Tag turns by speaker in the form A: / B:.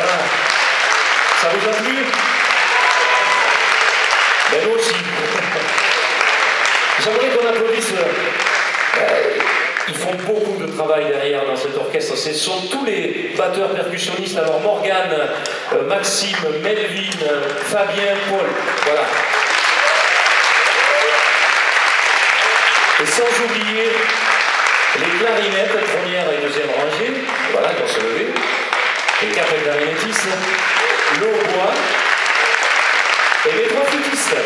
A: vous a plu? Ben nous aussi. J'aimerais qu'on applaudisse. euh, ils font beaucoup de travail derrière dans cet orchestre. Ce sont tous les batteurs percussionnistes. Alors Morgane, euh, Maxime, Melvin, euh, Fabien, Paul. Voilà. Et sans oublier les clarinettes, première et deuxième rangée, voilà, ils vont se lever, les quatre clarinettistes, le hautbois et les trois flûtistes.